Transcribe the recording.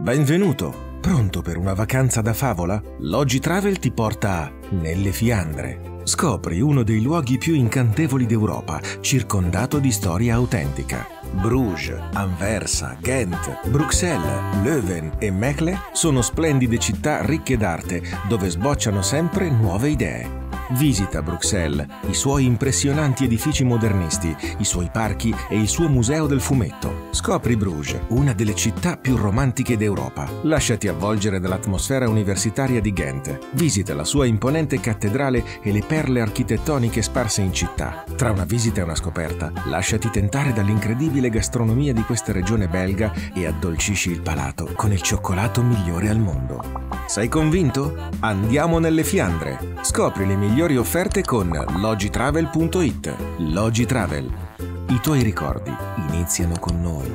Benvenuto! Pronto per una vacanza da favola? Logi Travel ti porta nelle Fiandre. Scopri uno dei luoghi più incantevoli d'Europa, circondato di storia autentica. Bruges, Anversa, Ghent, Bruxelles, Leuven e Mechle sono splendide città ricche d'arte dove sbocciano sempre nuove idee. Visita Bruxelles, i suoi impressionanti edifici modernisti, i suoi parchi e il suo museo del fumetto. Scopri Bruges, una delle città più romantiche d'Europa. Lasciati avvolgere dall'atmosfera universitaria di Ghent. Visita la sua imponente cattedrale e le perle architettoniche sparse in città. Tra una visita e una scoperta, lasciati tentare dall'incredibile gastronomia di questa regione belga e addolcisci il palato con il cioccolato migliore al mondo. Sei convinto? Andiamo nelle Fiandre. Scopri le migliori offerte con logitravel.it. Logitravel. I tuoi ricordi iniziano con noi.